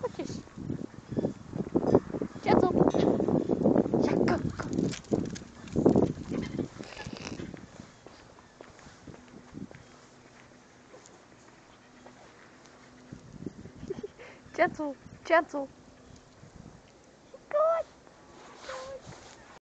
хочешь? Сейчас. Сейчас. Сейчас. Сейчас.